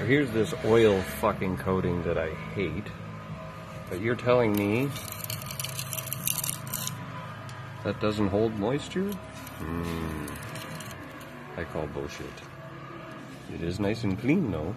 So here's this oil fucking coating that I hate. But you're telling me that doesn't hold moisture? Hmm. I call bullshit. It is nice and clean though.